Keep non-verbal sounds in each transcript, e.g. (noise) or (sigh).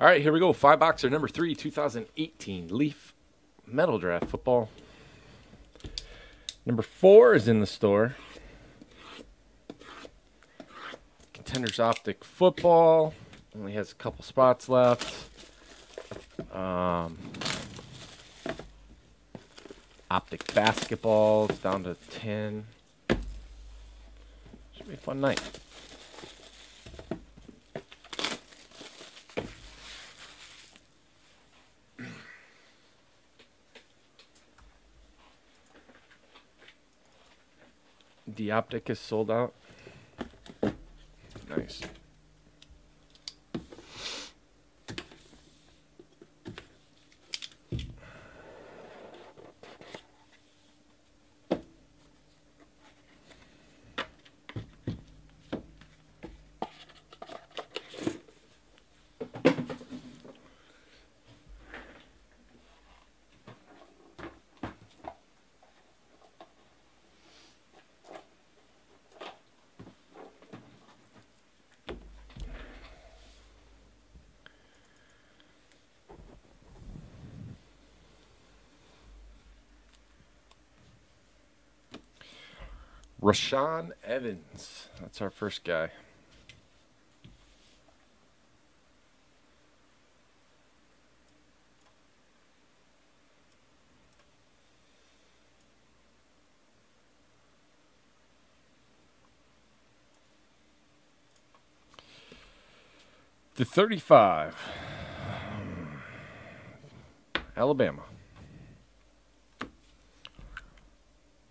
All right, here we go. Five boxer number three, 2018 Leaf Metal Draft Football. Number four is in the store. Contenders Optic Football. Only has a couple spots left. Um, Optic Basketball down to 10. Should be a fun night. The optic is sold out. Nice. Rashaan Evans. That's our first guy. The 35. Hmm. Alabama.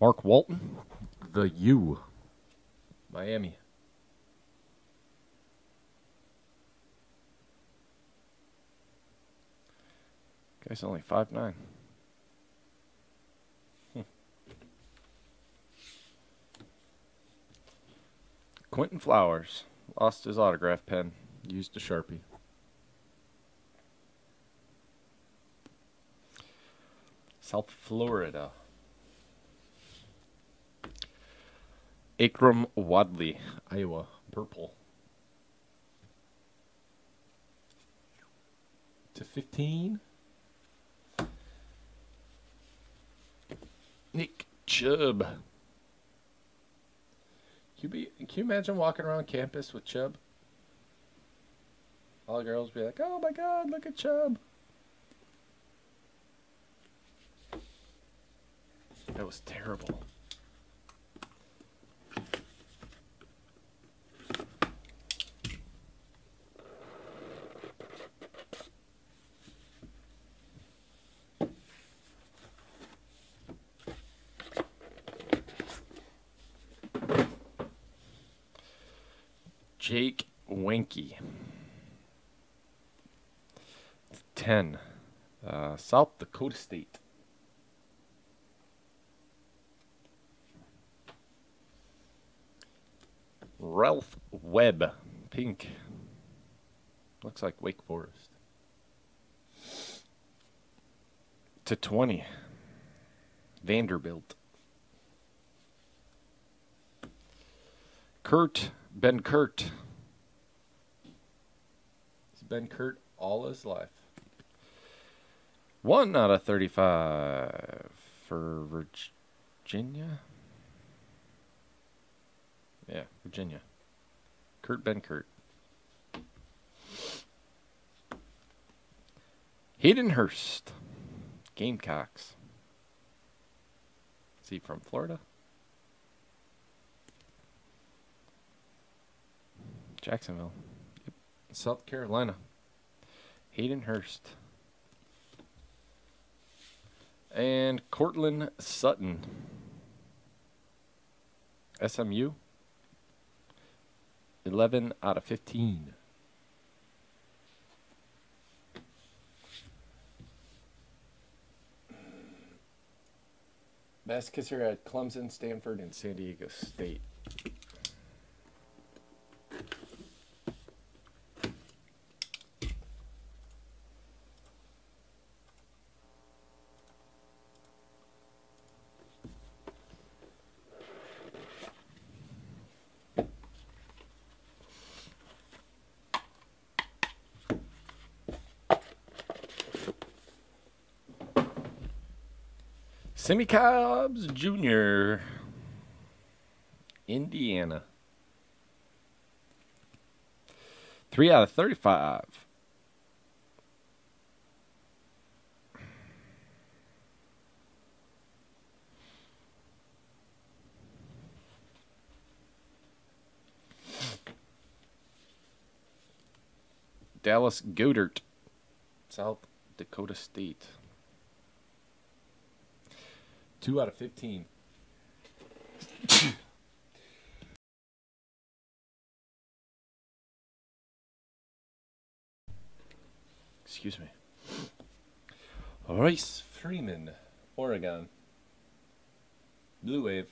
Mark Walton. The U. Miami. Guy's only five nine. Hmm. (laughs) Quinton Flowers lost his autograph pen. Used a sharpie. South Florida. Akrum Wadley, Iowa, purple. To 15. Nick Chubb. Can you, be, can you imagine walking around campus with Chubb? All the girls be like, oh my god, look at Chubb. That was terrible. Jake Wieneke. 10. Uh, South Dakota State. Ralph Webb. Pink. Looks like Wake Forest. To 20. Vanderbilt. Kurt Ben Kurt. He's Kurt all his life. One out of 35 for Virginia. Yeah, Virginia. Kurt Benkert. Hayden Hurst. Gamecocks. Is he from Florida? Jacksonville. Yep. South Carolina. Hayden Hurst. And Courtland Sutton. SMU. 11 out of 15. Best kisser at Clemson, Stanford, and San Diego State. Simmie Cobbs Jr. Indiana. Three out of 35. Dallas Goedert, South Dakota State. Two out of 15. Excuse me. Royce Freeman, Oregon. Blue Wave.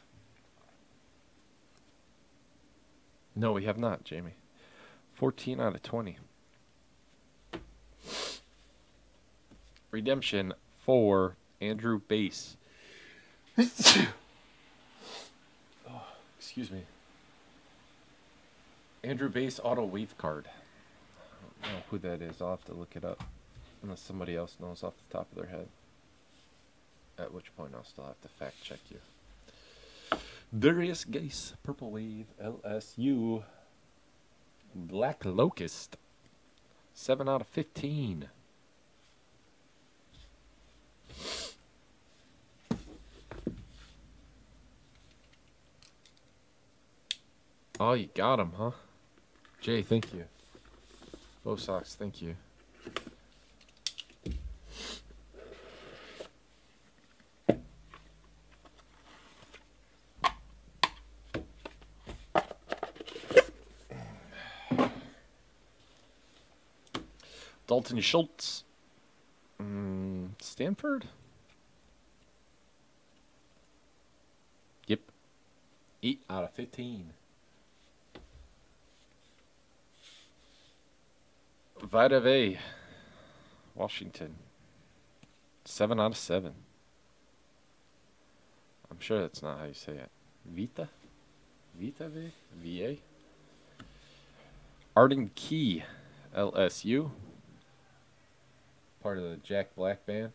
No, we have not, Jamie. 14 out of 20. Redemption for Andrew Base. Oh, excuse me. Andrew Base auto wave card. I don't know who that is. I'll have to look it up. Unless somebody else knows off the top of their head. At which point I'll still have to fact check you. Darius Guice, Purple Wave, LSU, Black Locust, 7 out of 15. Oh, you got him, huh? Jay, thank you. Both socks, thank you. Dalton Schultz. Mm, Stanford? Yep. 8 out of 15. Vita V, Washington. 7 out of 7. I'm sure that's not how you say it. Vita? Vita Vea? VA? Arden Key, LSU. Part of the Jack Black Band.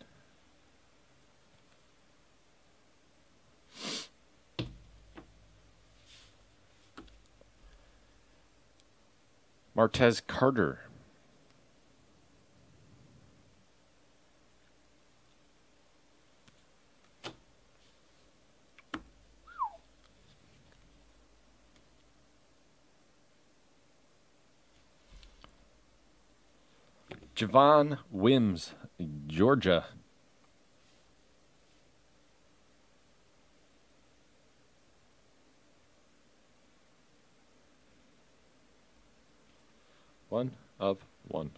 Martez Carter. Javon Wims, Georgia. One of one.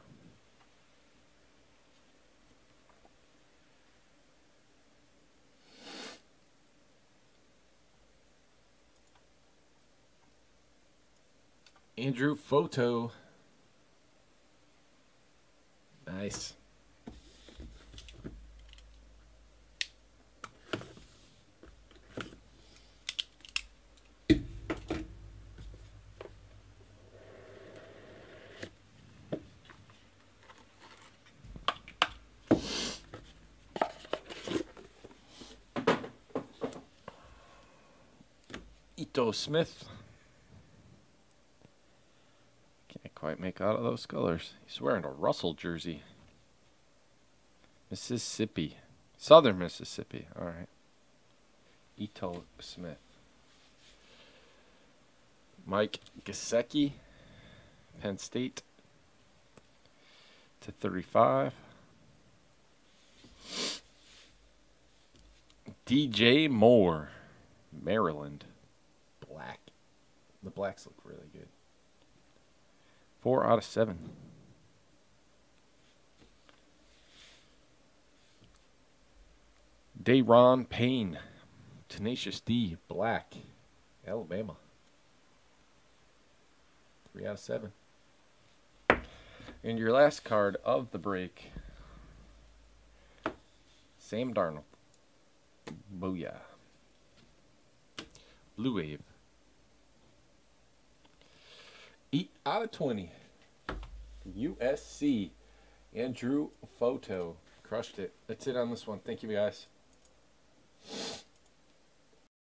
Andrew Photo. Nice. Ito Smith. Can't quite make out of those colors. He's wearing a Russell jersey. Mississippi. Southern Mississippi. All right. Ito Smith. Mike Gesicki. Penn State. To 35. DJ Moore. Maryland. Black. The blacks look really good. Four out of seven. Da'Ron Payne. Tenacious D. Black. Alabama. Three out of seven. And your last card of the break. Sam Darnold. Booyah. Blue Wave. 8 out of 20. USC. Andrew Photo. Crushed it. That's it on this one. Thank you, guys.